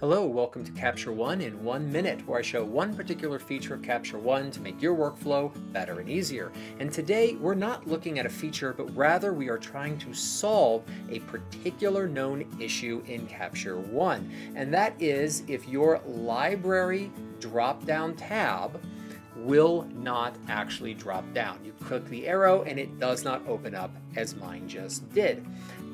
Hello, welcome to Capture One in one minute, where I show one particular feature of Capture One to make your workflow better and easier. And today, we're not looking at a feature, but rather we are trying to solve a particular known issue in Capture One. And that is if your library drop-down tab will not actually drop down. You click the arrow and it does not open up as mine just did.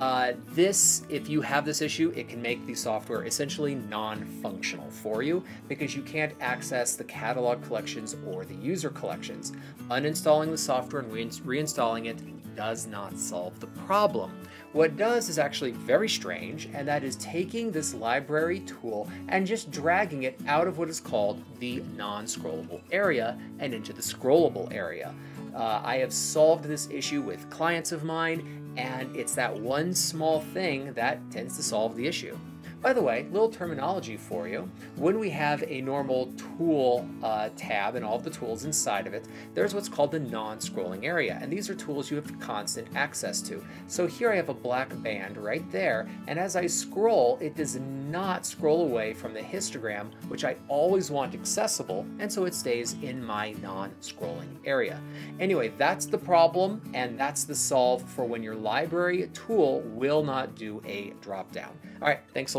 Uh, this, if you have this issue, it can make the software essentially non-functional for you because you can't access the catalog collections or the user collections. Uninstalling the software and re reinstalling it does not solve the problem. What it does is actually very strange, and that is taking this library tool and just dragging it out of what is called the non-scrollable area and into the scrollable area. Uh, I have solved this issue with clients of mine, and it's that one small thing that tends to solve the issue. By the way, little terminology for you. When we have a normal tool uh, tab and all the tools inside of it, there's what's called the non-scrolling area. And these are tools you have constant access to. So here I have a black band right there. And as I scroll, it does not scroll away from the histogram, which I always want accessible. And so it stays in my non-scrolling area. Anyway, that's the problem. And that's the solve for when your library tool will not do a drop down. All right, thanks a